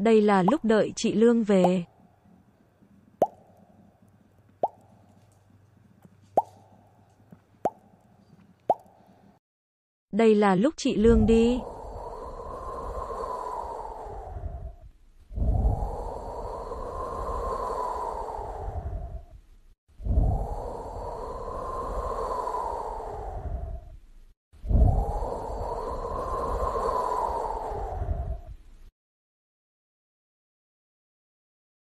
Đây là lúc đợi chị Lương về. Đây là lúc chị Lương đi.